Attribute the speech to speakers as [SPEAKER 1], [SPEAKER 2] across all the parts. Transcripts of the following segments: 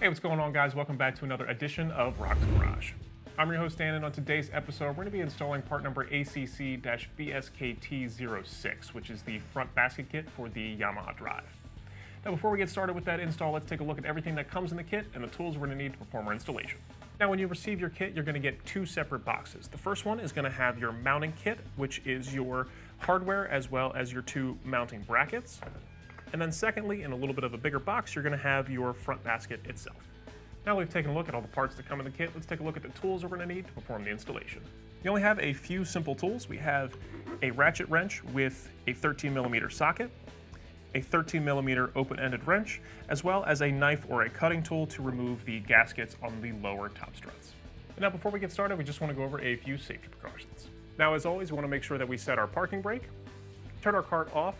[SPEAKER 1] Hey, what's going on, guys? Welcome back to another edition of RHOX Garage. I'm your host, Dan, and on today's episode, we're going to be installing part number ACC-BSKT06, which is the front basket kit for the Yamaha Drive. Now, before we get started with that install, let's take a look at everything that comes in the kit and the tools we're going to need to perform our installation. Now, when you receive your kit, you're going to get two separate boxes. The first one is going to have your mounting kit, which is your hardware as well as your two mounting brackets. And then secondly, in a little bit of a bigger box, you're gonna have your front basket itself. Now we've taken a look at all the parts that come in the kit, let's take a look at the tools we're gonna need to perform the installation. You only have a few simple tools. We have a ratchet wrench with a 13 millimeter socket, a 13 millimeter open-ended wrench, as well as a knife or a cutting tool to remove the gaskets on the lower top struts. Now before we get started, we just wanna go over a few safety precautions. Now as always, we wanna make sure that we set our parking brake, turn our cart off,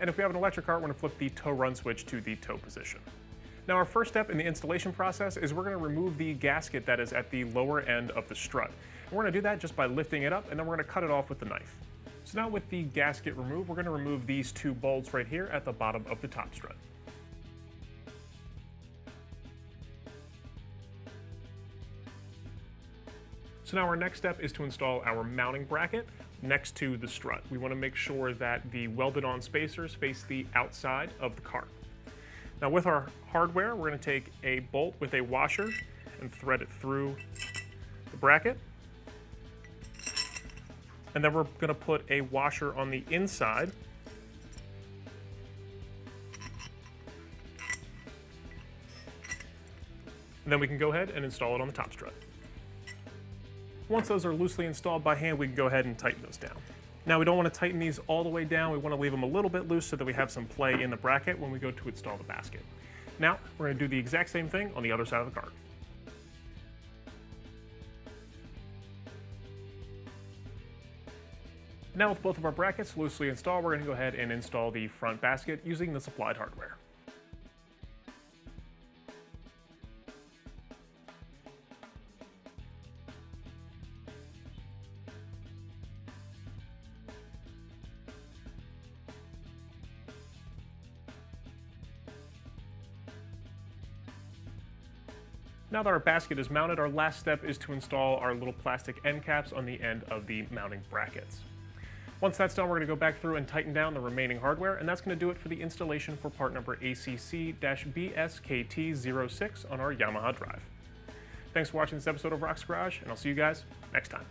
[SPEAKER 1] and if we have an electric cart, we're gonna flip the tow run switch to the tow position. Now our first step in the installation process is we're gonna remove the gasket that is at the lower end of the strut. And we're gonna do that just by lifting it up and then we're gonna cut it off with the knife. So now with the gasket removed, we're gonna remove these two bolts right here at the bottom of the top strut. So now our next step is to install our mounting bracket next to the strut. We want to make sure that the welded on spacers face the outside of the cart. Now with our hardware, we're going to take a bolt with a washer and thread it through the bracket. And then we're going to put a washer on the inside. And then we can go ahead and install it on the top strut. Once those are loosely installed by hand, we can go ahead and tighten those down. Now we don't want to tighten these all the way down, we want to leave them a little bit loose so that we have some play in the bracket when we go to install the basket. Now, we're going to do the exact same thing on the other side of the cart. Now with both of our brackets loosely installed, we're going to go ahead and install the front basket using the supplied hardware. Now that our basket is mounted, our last step is to install our little plastic end caps on the end of the mounting brackets. Once that's done, we're going to go back through and tighten down the remaining hardware, and that's going to do it for the installation for part number ACC-BSKT06 on our Yamaha Drive. Thanks for watching this episode of RHOX Garage, and I'll see you guys next time.